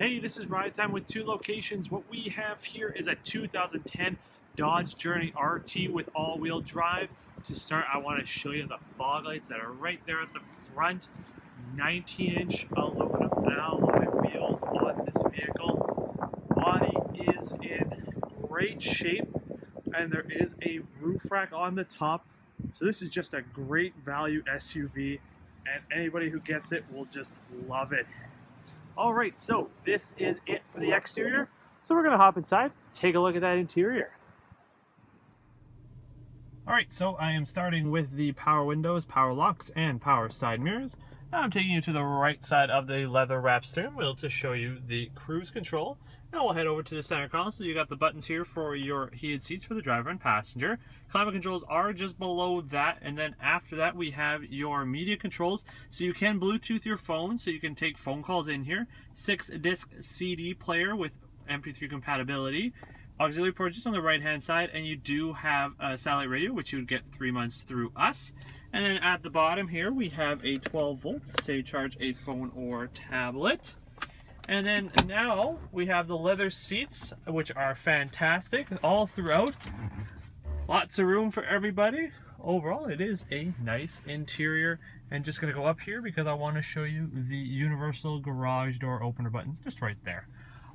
Hey, this is Ride Time with two locations. What we have here is a 2010 Dodge Journey RT with all-wheel drive. To start, I want to show you the fog lights that are right there at the front. 19-inch aluminum alloy wheels on this vehicle. Body is in great shape, and there is a roof rack on the top. So this is just a great value SUV, and anybody who gets it will just love it. All right, so this is it for the exterior. So we're gonna hop inside, take a look at that interior. All right, so I am starting with the power windows, power locks, and power side mirrors. Now I'm taking you to the right side of the leather wrap steering wheel to show you the cruise control. Now we'll head over to the center console. You got the buttons here for your heated seats for the driver and passenger. Climate controls are just below that. And then after that, we have your media controls. So you can Bluetooth your phone, so you can take phone calls in here. Six disc CD player with MP3 compatibility. Auxiliary port just on the right hand side. And you do have a satellite radio, which you would get three months through us. And then at the bottom here, we have a 12 volt, to say charge a phone or tablet. And then now we have the leather seats, which are fantastic all throughout. Lots of room for everybody. Overall, it is a nice interior. And just gonna go up here because I wanna show you the universal garage door opener button just right there.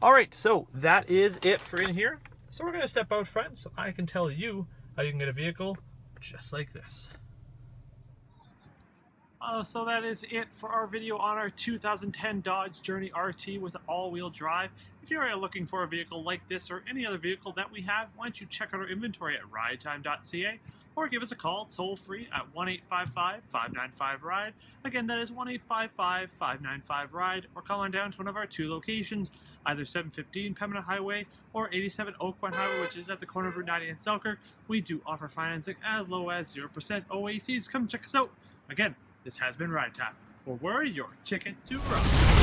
All right, so that is it for in here. So we're gonna step out front so I can tell you how you can get a vehicle just like this. Uh, so that is it for our video on our 2010 Dodge Journey RT with all-wheel drive. If you're looking for a vehicle like this or any other vehicle that we have, why don't you check out our inventory at ridetime.ca or give us a call toll free at 1-855-595-RIDE. Again, that is 1-855-595-RIDE or come on down to one of our two locations, either 715 Pembina Highway or 87 Oak Highway, which is at the corner of Route 90 and Selkirk. We do offer financing as low as 0% OACs. Come check us out. Again, this has been Ride Time, where we're your ticket to ride.